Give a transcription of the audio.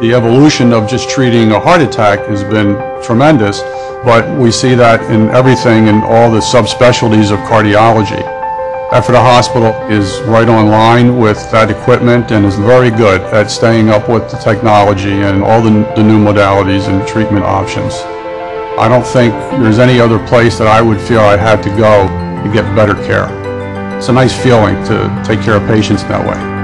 The evolution of just treating a heart attack has been tremendous, but we see that in everything in all the subspecialties of cardiology. Ephrata Hospital is right online with that equipment and is very good at staying up with the technology and all the, the new modalities and treatment options. I don't think there's any other place that I would feel I had to go to get better care. It's a nice feeling to take care of patients that way.